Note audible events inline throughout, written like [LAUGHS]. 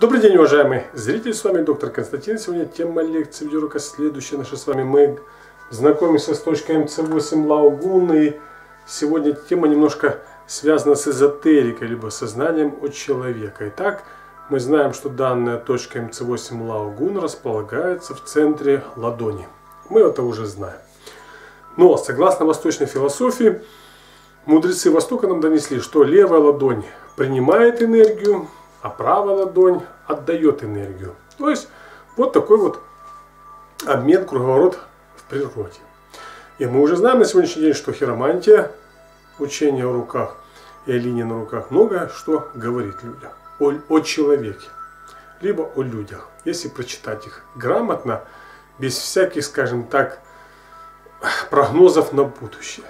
Добрый день, уважаемые зрители, с вами доктор Константин. Сегодня тема лекции видеоурока следующая наша с вами. Мы знакомимся с точкой МЦ8 Лаугун. И сегодня тема немножко связана с эзотерикой, либо сознанием от человека. Итак, мы знаем, что данная точка МЦ8 Лаугун располагается в центре ладони. Мы это уже знаем. Но, согласно восточной философии, мудрецы Востока нам донесли, что левая ладонь принимает энергию, а правая ладонь отдает энергию. То есть вот такой вот обмен, круговорот в природе. И мы уже знаем на сегодняшний день, что хиромантия, учение о руках и о линии на руках, многое что говорит людям, о, о человеке, либо о людях. Если прочитать их грамотно, без всяких, скажем так, прогнозов на будущее.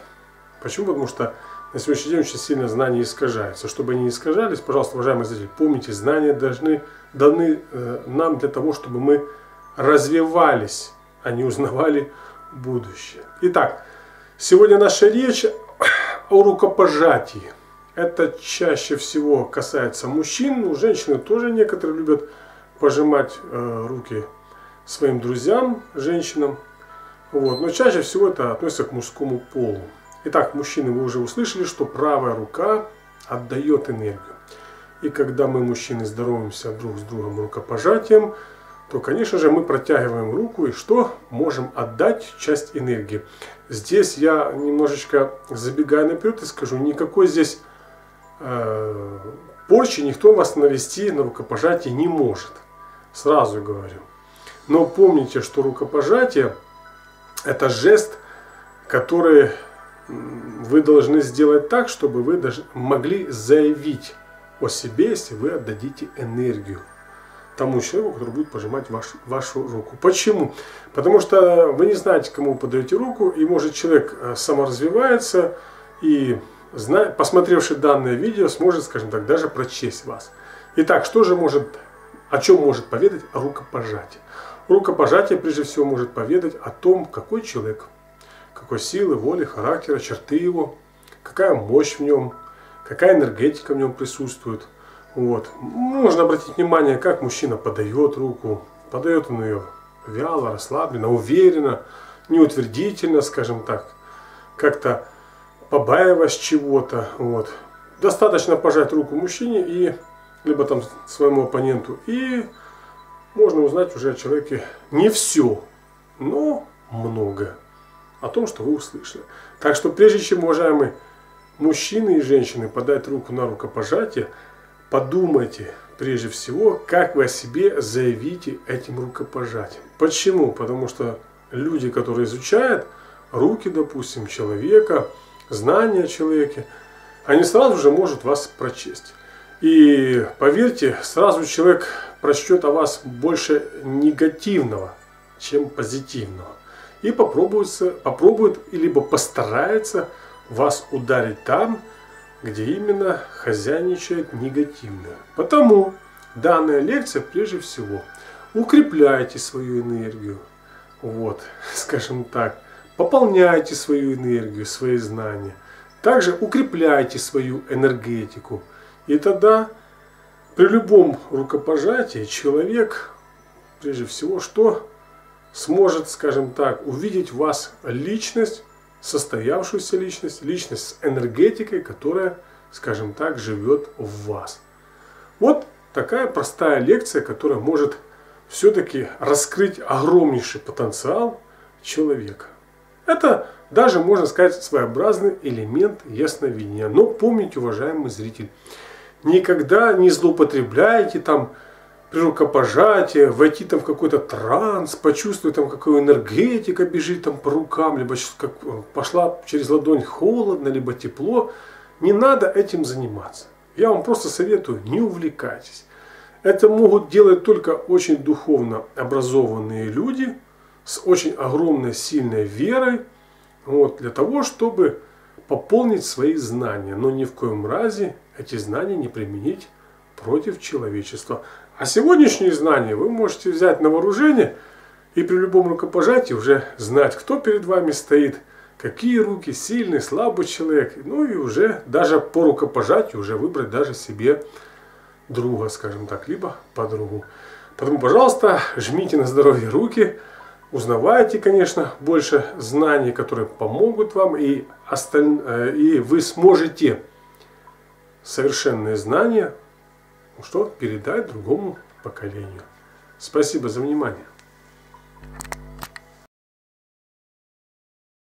Почему? Потому что на сегодняшний день очень сильно знания искажаются. Чтобы они не искажались, пожалуйста, уважаемые зрители, помните, знания должны, даны э, нам для того, чтобы мы развивались, а не узнавали будущее. Итак, сегодня наша речь о рукопожатии. Это чаще всего касается мужчин, но женщины тоже некоторые любят пожимать э, руки своим друзьям, женщинам. Вот. Но чаще всего это относится к мужскому полу. Итак, мужчины, вы уже услышали, что правая рука отдает энергию. И когда мы, мужчины, здороваемся друг с другом рукопожатием, то, конечно же, мы протягиваем руку и что? Можем отдать часть энергии. Здесь я немножечко забегаю наперед и скажу, никакой здесь э, порчи никто вас навести на рукопожатие не может. Сразу говорю. Но помните, что рукопожатие это жест, который вы должны сделать так, чтобы вы даже могли заявить о себе, если вы отдадите энергию тому человеку, который будет пожимать ваш, вашу руку. Почему? Потому что вы не знаете, кому вы подаете руку, и может человек э, саморазвивается и, посмотревший данное видео, сможет, скажем так, даже прочесть вас. Итак, что же может, о чем может поведать рукопожатие? Рукопожатие, прежде всего, может поведать о том, какой человек – какой силы, воли, характера, черты его, какая мощь в нем, какая энергетика в нем присутствует. Вот. Можно обратить внимание, как мужчина подает руку, подает он ее вяло, расслабленно, уверенно, неутвердительно, скажем так, как-то побаиваясь чего-то. Вот. Достаточно пожать руку мужчине и либо там своему оппоненту, и можно узнать уже о человеке не все, но многое о том, что вы услышали. Так что прежде чем, уважаемые мужчины и женщины, подать руку на рукопожатие, подумайте прежде всего, как вы о себе заявите этим рукопожатием. Почему? Потому что люди, которые изучают руки, допустим, человека, знания о человеке, они сразу же могут вас прочесть. И поверьте, сразу человек прочтет о вас больше негативного, чем позитивного и попробует, попробует либо постарается вас ударить там, где именно хозяйничает негативно. Потому данная лекция прежде всего укрепляйте свою энергию, вот, [LAUGHS] скажем так, пополняйте свою энергию, свои знания. Также укрепляйте свою энергетику. И тогда при любом рукопожатии человек, прежде всего, что сможет, скажем так, увидеть в вас личность, состоявшуюся личность, личность с энергетикой, которая, скажем так, живет в вас. Вот такая простая лекция, которая может все-таки раскрыть огромнейший потенциал человека. Это даже, можно сказать, своеобразный элемент ясновидения. Но помните, уважаемый зритель, никогда не злоупотребляйте там при рукопожатии, войти там в какой-то транс, почувствовать там, какая энергетика бежит там по рукам, либо как э, пошла через ладонь холодно, либо тепло. Не надо этим заниматься. Я вам просто советую, не увлекайтесь. Это могут делать только очень духовно образованные люди с очень огромной сильной верой, вот, для того, чтобы пополнить свои знания, но ни в коем разе эти знания не применить против человечества. А сегодняшние знания вы можете взять на вооружение и при любом рукопожатии уже знать, кто перед вами стоит, какие руки, сильный, слабый человек. Ну и уже даже по рукопожатию уже выбрать даже себе друга, скажем так, либо подругу. Поэтому, пожалуйста, жмите на здоровье руки, узнавайте, конечно, больше знаний, которые помогут вам, и, осталь... Э, и вы сможете совершенные знания что, передать другому поколению. Спасибо за внимание.